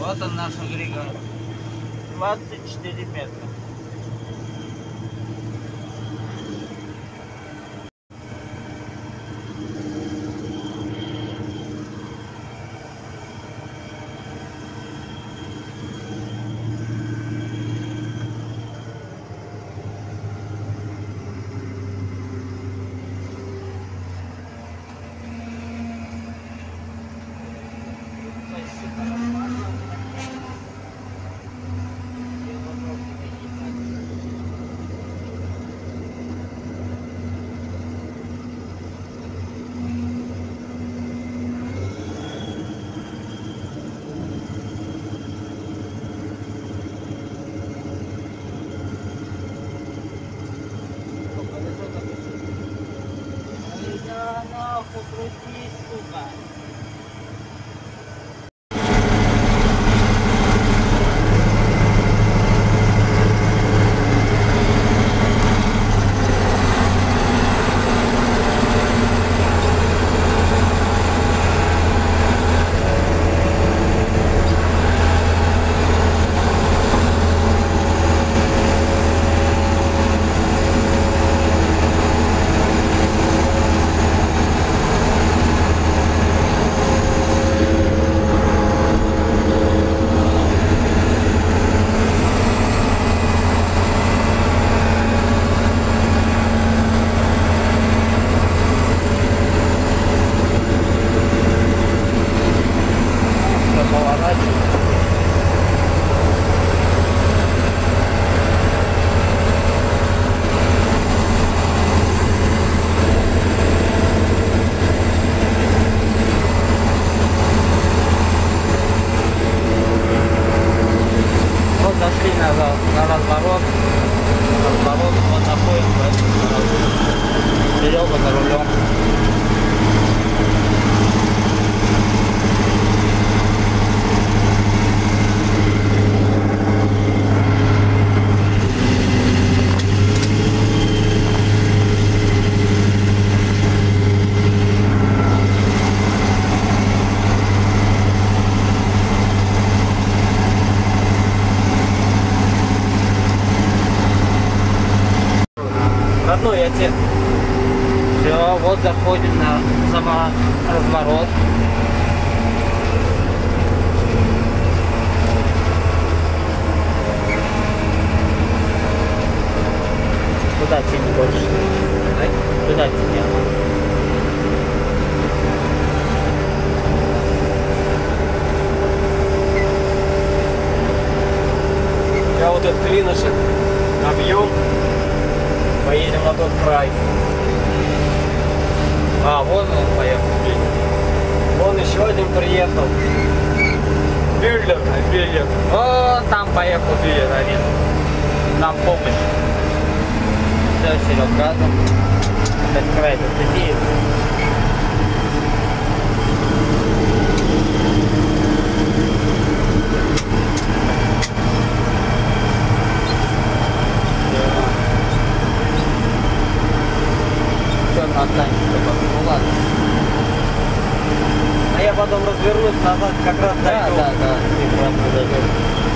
Вот он наш агрегат. 24 метра. Afro Cruz Miss Uka. Вот зашли на, на разворот. Разворот, вот находимся. Серега за рулем. Все, вот заходим на сама разворот. Куда тяни больше? Куда тяни? Я вот этот клинышек объем, поедем на тот край. А, вон он поехал. Вон еще один приехал. Биллер, а Биллер. Вон там поехал Билер один. Нам помощь. Все, Серег, газом. Опять край зацепи. потом развернуть назад, как раз да, зайдем. Да, да, да.